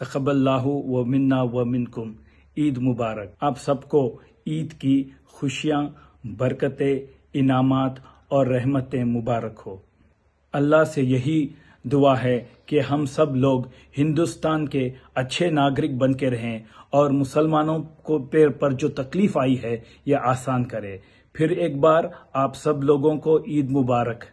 तकबल्लाहु व मन्ना व मिनकुम। ईद मुबारक। आप सबको ईद की खुशियाँ, बरकतें, इनामात और रहमतें मुबारक हो। अल्लाह से यही दुआ है कि हम सब लोग हिंदुस्तान के अच्छे नागरिक बन के रहें और मुसलमानों को पेड़ पर जो तकलीफ़ आई है यह आसान करे। फिर एक बार आप सब लोगों को ईद मुबारक।